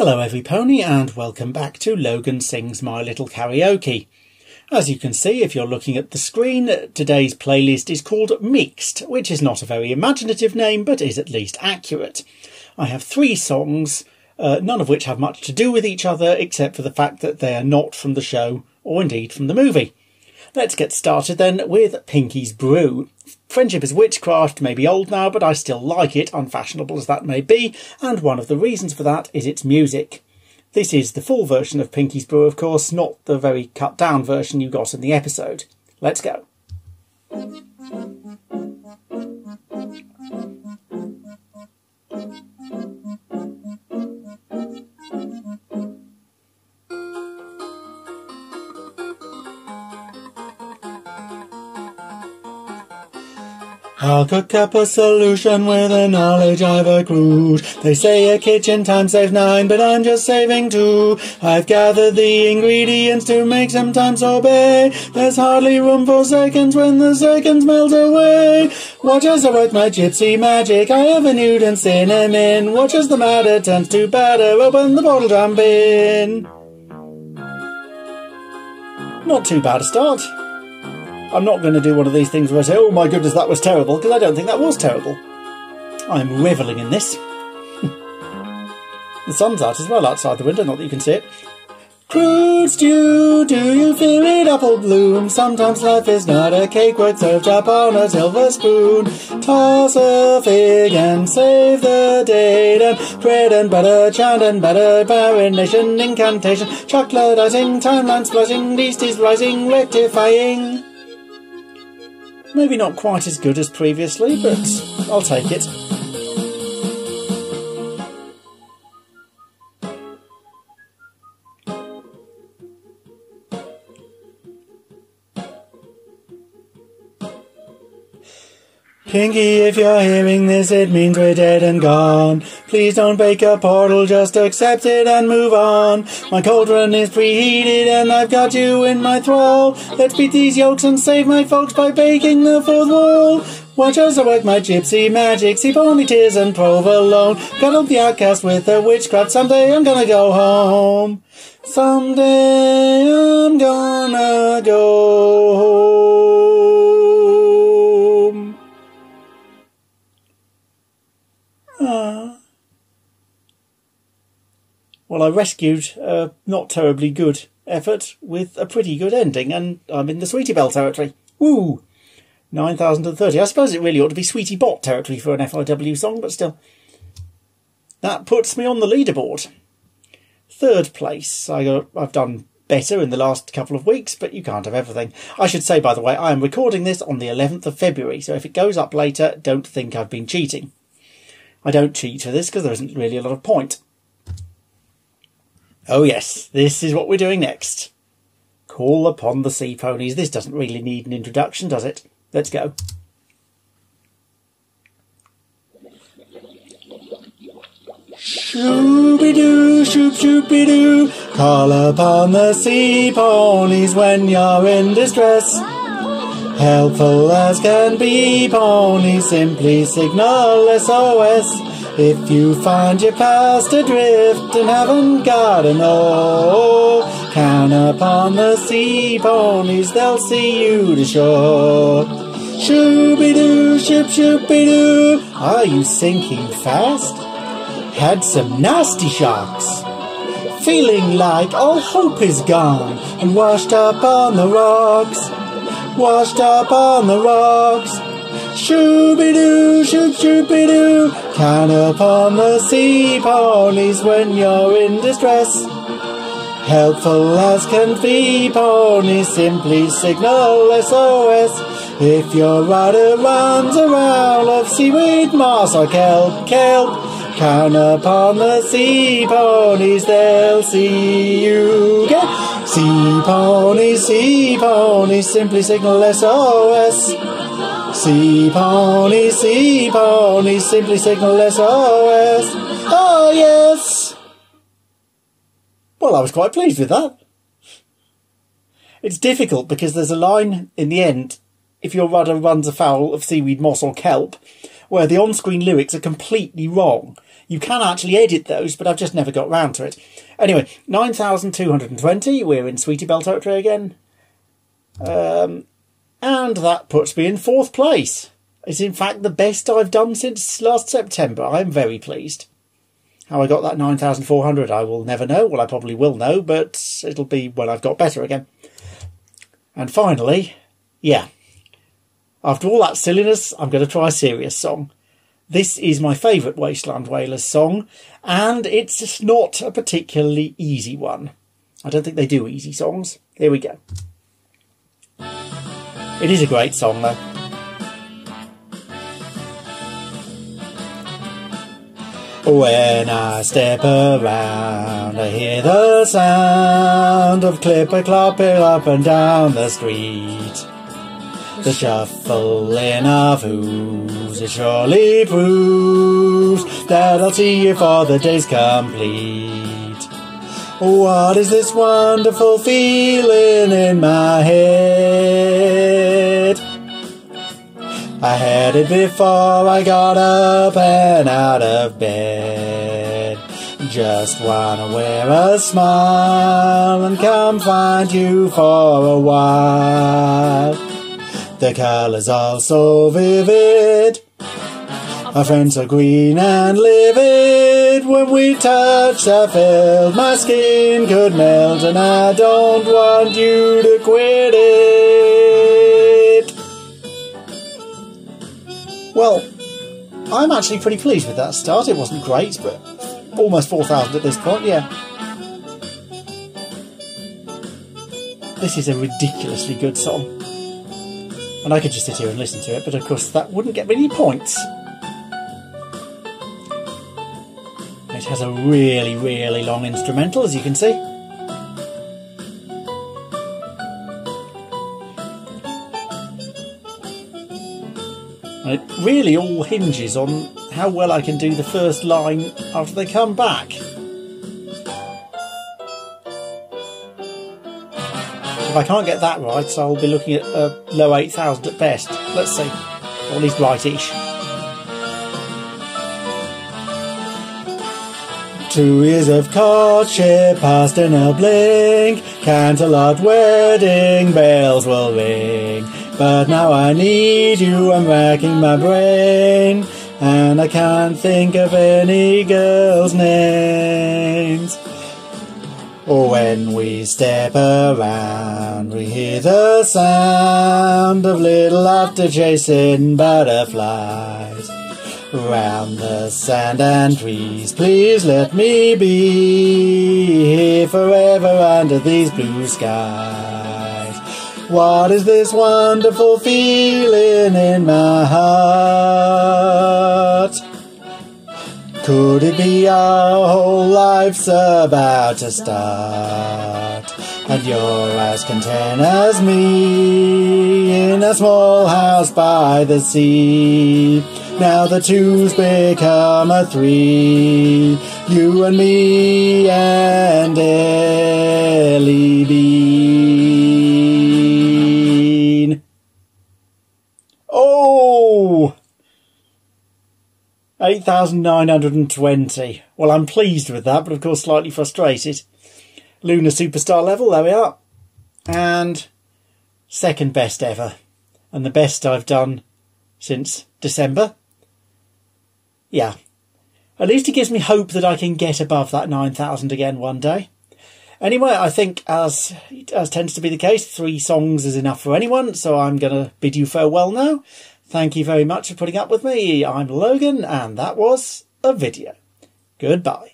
Hello, every pony, and welcome back to Logan Sings My Little Karaoke. As you can see, if you're looking at the screen, today's playlist is called Mixed, which is not a very imaginative name, but is at least accurate. I have three songs, uh, none of which have much to do with each other, except for the fact that they are not from the show, or indeed from the movie. Let's get started then with Pinkie's Brew. Friendship is Witchcraft may be old now, but I still like it, unfashionable as that may be, and one of the reasons for that is its music. This is the full version of Pinkie's Brew, of course, not the very cut down version you got in the episode. Let's go. I'll cook up a solution with the knowledge I've accrued. They say a kitchen time saves nine, but I'm just saving two. I've gathered the ingredients to make some time sorbet. There's hardly room for seconds when the seconds melt away. Watch as I work my gypsy magic. I have a and cinnamon. Watch as the matter turns to batter. Open the bottle, jump in. Not too bad a start. I'm not going to do one of these things where I say, oh my goodness, that was terrible, because I don't think that was terrible. I'm revelling in this. the sun's out as well outside the window, not that you can see it. Crude stew, do you fear it, apple bloom? Sometimes life is not a cake worth served up on a silver spoon. Toss a fig and save the date, and bread and butter, chant and batter, marination, incantation, chocolate icing, timeline splashing, beasties rising, rectifying. Maybe not quite as good as previously, but I'll take it. Pinkie, if you're hearing this, it means we're dead and gone. Please don't bake a portal, just accept it and move on. My cauldron is preheated and I've got you in my thrall. Let's beat these yolks and save my folks by baking the fourth wall. Watch as I work my gypsy magic, see only tears and provolone. Up the outcast with a witchcraft, someday I'm gonna go home. Someday I'm gonna go home. Well, I rescued a not terribly good effort with a pretty good ending, and I'm in the Sweetie Belle territory. Woo! 9,030. I suppose it really ought to be Sweetie Bot territory for an FIW song, but still. That puts me on the leaderboard. Third place. I got, I've done better in the last couple of weeks, but you can't have everything. I should say, by the way, I am recording this on the 11th of February, so if it goes up later, don't think I've been cheating. I don't cheat for this because there isn't really a lot of point. Oh yes, this is what we're doing next. Call upon the sea ponies. This doesn't really need an introduction, does it? Let's go. Shooby-doo, shoop shoopy-doo, call upon the sea ponies when you're in distress. Helpful as can be, ponies simply signal SOS. If you find you're past adrift and haven't got an oar, count upon the sea ponies, they'll see you to shore. Shooby-doo, shoop shoopy-doo, are you sinking fast? Had some nasty shocks. Feeling like all hope is gone and washed up on the rocks. Washed up on the rocks. Shooby-doo, shoop shoopy-doo, count upon the sea ponies when you're in distress. Helpful as can be, ponies simply signal SOS. If your rider runs around of seaweed, moss or kelp, kelp, count upon the sea ponies, they'll see you get. Sea ponies, sea ponies, simply signal SOS. Sea ponies, sea ponies, simply signal SOS. Oh yes! Well, I was quite pleased with that. It's difficult because there's a line in the end, if your rudder runs afoul of seaweed, moss or kelp, where the on-screen lyrics are completely wrong. You can actually edit those, but I've just never got round to it. Anyway, 9,220. We're in Sweetie Belle territory again. Um, and that puts me in fourth place. It's in fact the best I've done since last September. I'm very pleased. How I got that 9,400 I will never know. Well, I probably will know, but it'll be when I've got better again. And finally, yeah. After all that silliness, I'm going to try a serious song. This is my favourite Wasteland Wailers song, and it's just not a particularly easy one. I don't think they do easy songs. Here we go. It is a great song, though. When I step around, I hear the sound of clipper clopping up and down the street. The shuffling of hooves, it surely proves that I'll see you for the day's complete. What is this wonderful feeling in my head? I had it before I got up and out of bed. Just wanna wear a smile and come find you for a while. The colours are so vivid. Our friends are green and livid. When we touch I felt, my skin could melt, and I don't want you to quit it. Well, I'm actually pretty pleased with that start. It wasn't great, but almost 4,000 at this point, yeah. This is a ridiculously good song. And I could just sit here and listen to it, but of course that wouldn't get me any points. It has a really, really long instrumental, as you can see. And it really all hinges on how well I can do the first line after they come back. If I can't get that right, I'll be looking at a low 8,000 at best. Let's see. Or at least rightish. Two years of courtship passed in a blink. Canterlot wedding bells will ring. But now I need you, I'm racking my brain. And I can't think of any girls' names. When we step around, we hear the sound of little after chasing butterflies. Round the sand and trees, please let me be here forever under these blue skies. What is this wonderful feeling in my heart? Could it be our whole life's about to start? And you're as content as me in a small house by the sea. Now the two's become a three. You and me and Ellie Bean. Oh! 8,920. Well, I'm pleased with that, but of course slightly frustrated. Lunar Superstar level, there we are. And second best ever. And the best I've done since December. Yeah. At least it gives me hope that I can get above that 9,000 again one day. Anyway, I think as as tends to be the case, three songs is enough for anyone, so I'm going to bid you farewell now. Thank you very much for putting up with me. I'm Logan, and that was a video. Goodbye.